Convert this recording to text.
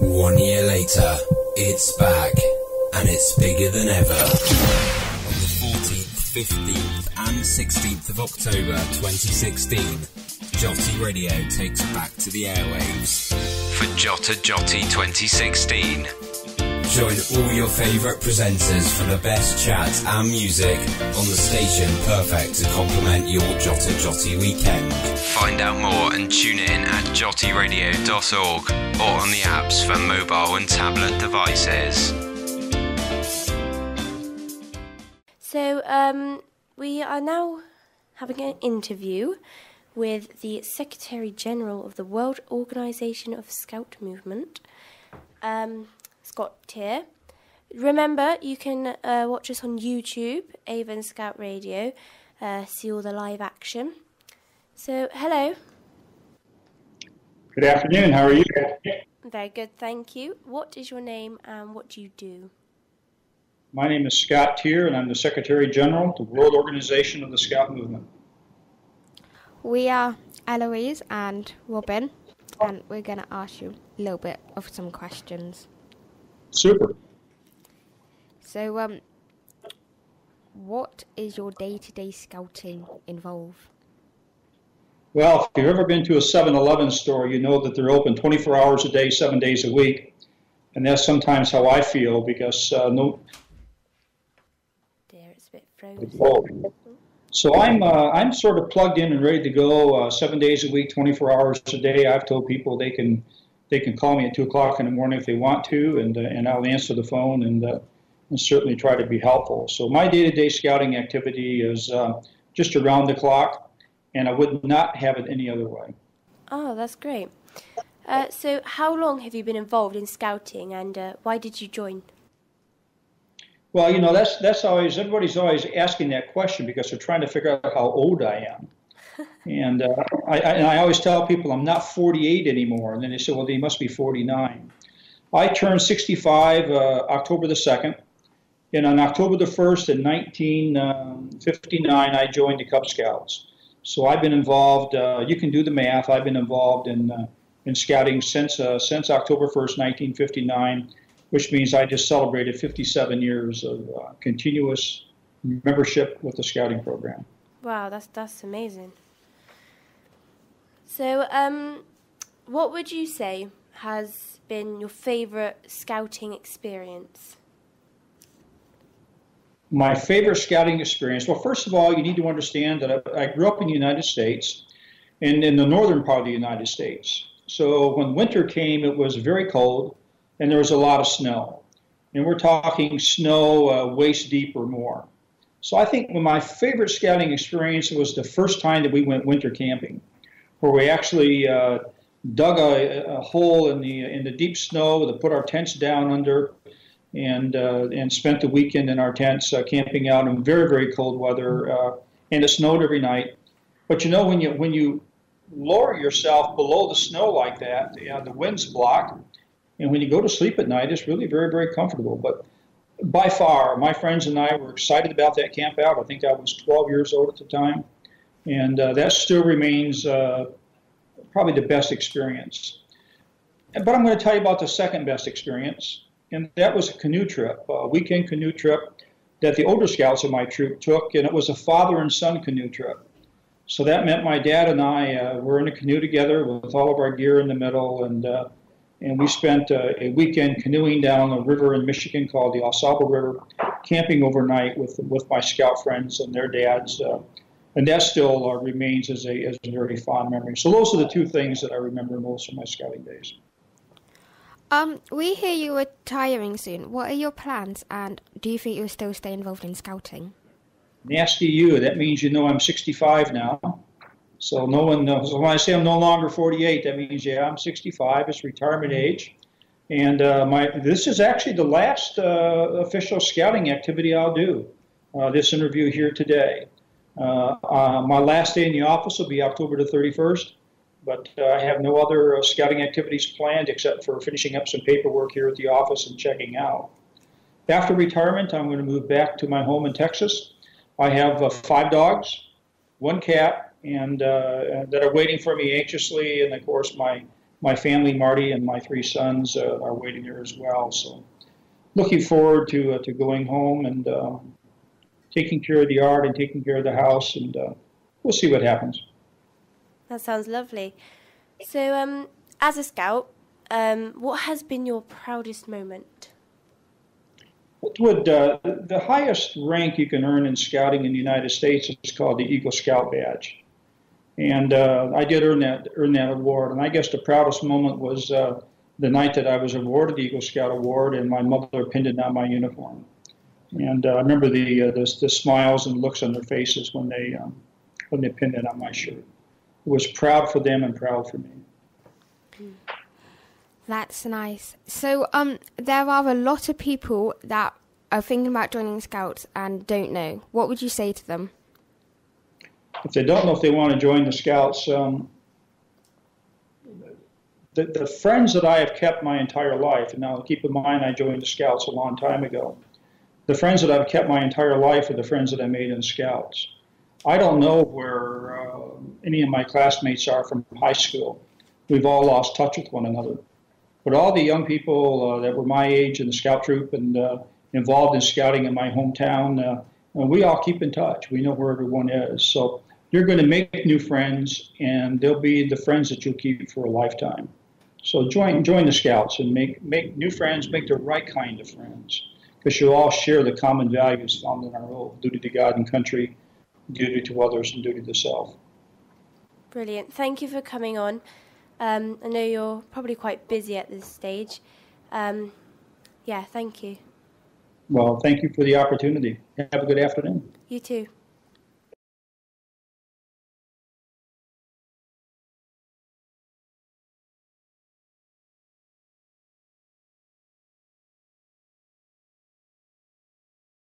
One year later, it's back, and it's bigger than ever. On the 14th, 15th, and 16th of October 2016, JotiRadio takes back to the airwaves for JOTA JOTI 2016. Join all your favourite presenters for the best chat and music on the station perfect to complement your JOTA JOTI weekend. Find out more and tune in at jotiradio.org or on the apps for mobile and tablet devices. So, um, we are now having an interview with the Secretary General of the World Organization of Scout Movement, um, Scott Teare. Remember, you can uh, watch us on YouTube, Avon Scout Radio, uh, see all the live action. So, hello. Good afternoon. How are you? Very good, thank you. What is your name and what do you do? My name is Scott Teare, and I'm the Secretary General of the World Organization of the Scout Movement. We are Eloise and Robin, and we're going to ask you a little bit of some questions. Super. So, um, what is your day-to-day scouting involve? Well, if you've ever been to a 7 Eleven store, you know that they're open 24 hours a day, seven days a week. And that's sometimes how I feel because uh, no. Dear, it's a bit frozen. So I'm uh, I'm sort of plugged in and ready to go uh, seven days a week, 24 hours a day. I've told people they can they can call me at two o'clock in the morning if they want to, and uh, and I'll answer the phone and uh, and certainly try to be helpful. So my day-to-day scouting activity is uh, just around the clock, and I would not have it any other way. Oh, that's great. Uh, so, how long have you been involved in scouting and uh, why did you join? Well, you know, that's that's always everybody's always asking that question because they're trying to figure out how old I am. And uh, I, and I always tell people I'm not 48 anymore, and then they say, well, they must be 49. I turned 65 uh, October the 2nd, and on October the 1st in 1959, I joined the Cub Scouts. So I've been involved. Uh, you can do the math. I've been involved in uh, in scouting since uh, since October 1st, 1959 which means I just celebrated 57 years of uh, continuous membership with the scouting program. Wow, that's that's amazing. So, um, what would you say has been your favorite scouting experience? My favorite scouting experience. Well, first of all, you need to understand that I, I grew up in the United States, and in the northern part of the United States. So when winter came, it was very cold and there was a lot of snow. And we're talking snow uh, waist deep or more. So I think my favorite scouting experience was the first time that we went winter camping, where we actually uh, dug a, a, hole in the in the deep snow to put our tents down under, and uh, and spent the weekend in our tents uh, camping out in very very cold weather, uh, and it snowed every night. But you know when you when you lower yourself below the snow like that, you know, the winds block and when you go to sleep at night, it's really very, very comfortable. But by far, my friends and I were excited about that camp out. I think I was 12 years old at the time. And uh, that still remains uh, probably the best experience. But I'm going to tell you about the second best experience, and that was a canoe trip, a weekend canoe trip that the older scouts of my troop took, and it was a father and son canoe trip. So that meant my dad and I uh, were in a canoe together with all of our gear in the middle, and uh, and we spent uh, a weekend canoeing down a river in Michigan called the Sable River, camping overnight with with my scout friends and their dads, uh, and that still uh, remains as a as a very fond memory. So those are the two things that I remember most from my scouting days. Um, we hear you retiring soon. What are your plans, and do you think you'll still stay involved in scouting? Nasty you. That means you know I'm 65 now. So no one knows. So when I say I'm no longer 48, that means yeah, I'm 65. It's retirement age, and uh, my this is actually the last uh, official scouting activity I'll do. Uh, this interview here today. Uh, uh, my last day in the office will be October the 31st, but uh, I have no other scouting activities planned except for finishing up some paperwork here at the office and checking out. After retirement, I'm going to move back to my home in Texas. I have five dogs, one cat, and uh, that are waiting for me anxiously. And of course, my my family, Marty, and my three sons uh, are waiting there as well. So, looking forward to uh, to going home and uh, taking care of the art and taking care of the house, and uh, we'll see what happens. That sounds lovely. So, um, as a scout, um, what has been your proudest moment? What would uh, the highest rank you can earn in scouting in the United States is called the Eagle Scout Badge, and uh, I did earn that earn that award. And I guess the proudest moment was uh, the night that I was awarded the Eagle Scout Award, and my mother pinned it on my uniform. And uh, I remember the, uh, the, the smiles and looks on their faces when they um, when they pinned it on my shirt. It was proud for them and proud for me. That's nice. So, um, there are a lot of people that are thinking about joining Scouts and don't know. What would you say to them? If they don't know if they want to join the Scouts, um, the, the friends that I have kept my entire life, and now keep in mind I joined the Scouts a long time ago, the friends that I've kept my entire life are the friends that I made in Scouts. I don't know where uh, any of my classmates are from high school. We've all lost touch with one another. But all the young people uh, that were my age in the scout troop and uh, involved in scouting in my hometown, uh, we all keep in touch. We know where everyone is. So you're going to make new friends, and they'll be the friends that you'll keep for a lifetime. So join join the scouts and make make new friends, make the right kind of friends, because you'll all share the common values found in our oath: duty to God and country, duty to others, and duty to self. Brilliant. Thank you for coming on. Um, I know you're probably quite busy at this stage. Um, yeah, thank you. Well, thank you for the opportunity. Have a good afternoon. You too.